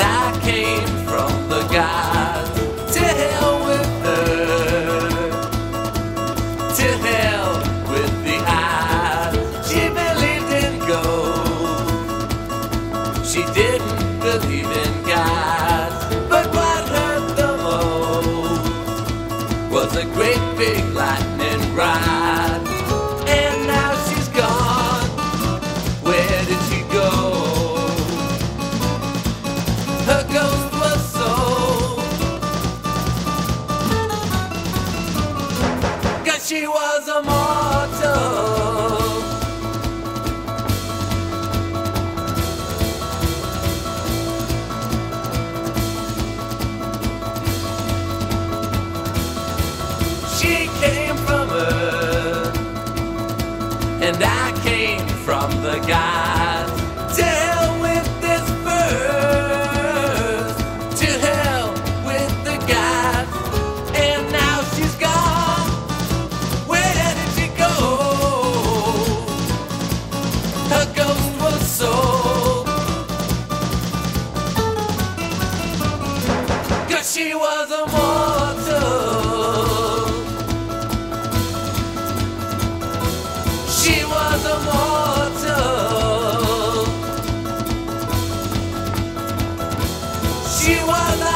I came from the to hell with her, to hell with the. She believed in she didn't believe in God. But what hurt most was a great big lightning rod, and now. she was a mortal. She came from Earth, and I came from the guy. she was a mortal. She was a mortal. She was